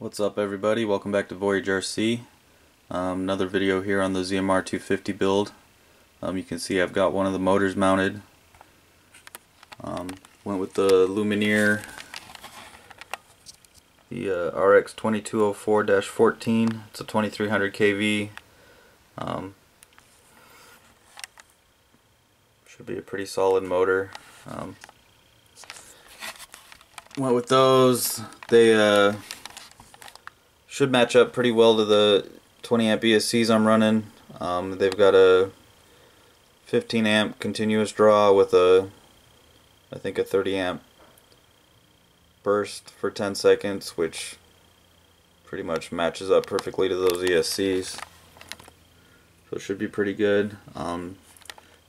What's up everybody, welcome back to Voyage RC. Um, another video here on the ZMR 250 build. Um, you can see I've got one of the motors mounted. Um, went with the Lumenier, the uh, RX 2204-14. It's a 2300 kV. Um, should be a pretty solid motor. Um, went with those. They uh, should match up pretty well to the 20 amp ESCs I'm running. Um, they've got a 15 amp continuous draw with a I think a 30 amp burst for 10 seconds which pretty much matches up perfectly to those ESCs so it should be pretty good. Um,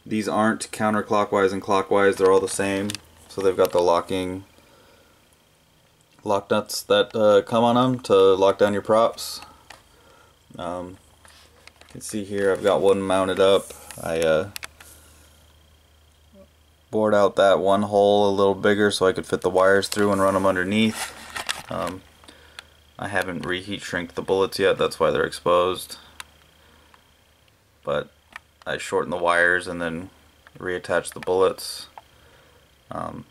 these aren't counterclockwise and clockwise. They're all the same. So they've got the locking lock nuts that uh, come on them to lock down your props. Um, you can see here I've got one mounted up. I uh, bored out that one hole a little bigger so I could fit the wires through and run them underneath. Um, I haven't reheat shrink the bullets yet, that's why they're exposed. But I shorten the wires and then reattach the bullets. Um,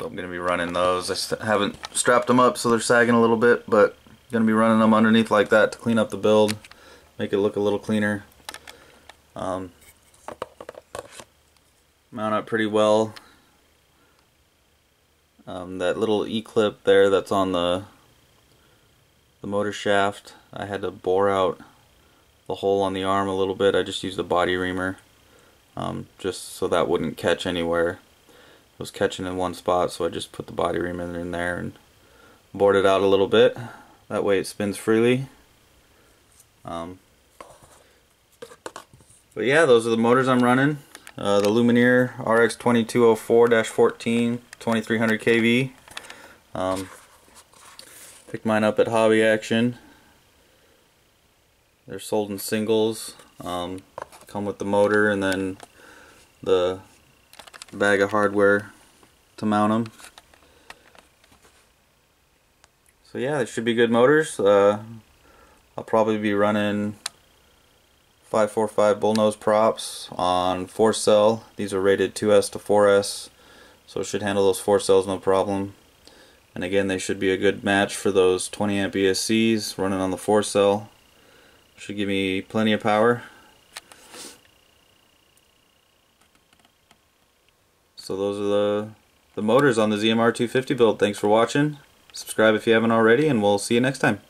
so I'm going to be running those. I haven't strapped them up so they're sagging a little bit, but I'm going to be running them underneath like that to clean up the build, make it look a little cleaner. Um, mount up pretty well. Um, that little E-clip there that's on the the motor shaft, I had to bore out the hole on the arm a little bit. I just used a body reamer um, just so that wouldn't catch anywhere was catching in one spot so I just put the body reamer in there and bored it out a little bit. That way it spins freely. Um, but yeah those are the motors I'm running. Uh, the Lumenier RX 2204-14 2300 kV um, picked mine up at Hobby Action. They're sold in singles. Um, come with the motor and then the bag of hardware to mount them. So yeah, they should be good motors. Uh, I'll probably be running 545 bullnose props on 4 cell. These are rated 2S to 4S, so it should handle those 4 cells no problem. And again, they should be a good match for those 20 amp ESCs running on the 4 cell. Should give me plenty of power. So those are the, the motors on the ZMR 250 build. Thanks for watching. Subscribe if you haven't already, and we'll see you next time.